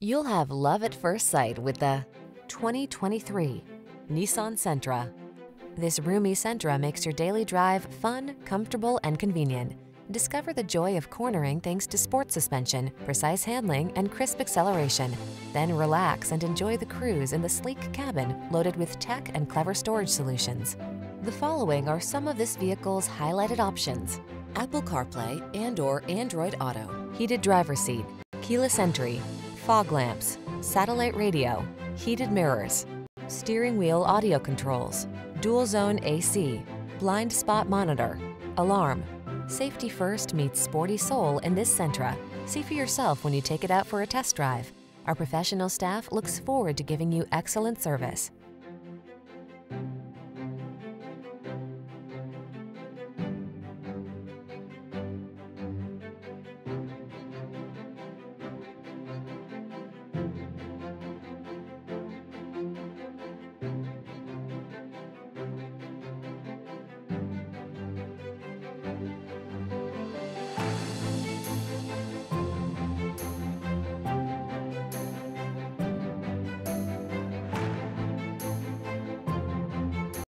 You'll have love at first sight with the 2023 Nissan Sentra. This roomy Sentra makes your daily drive fun, comfortable, and convenient. Discover the joy of cornering thanks to sport suspension, precise handling, and crisp acceleration. Then relax and enjoy the cruise in the sleek cabin loaded with tech and clever storage solutions. The following are some of this vehicle's highlighted options. Apple CarPlay and or Android Auto, heated driver seat, keyless entry, fog lamps, satellite radio, heated mirrors, steering wheel audio controls, dual zone AC, blind spot monitor, alarm. Safety first meets sporty soul in this Sentra. See for yourself when you take it out for a test drive. Our professional staff looks forward to giving you excellent service.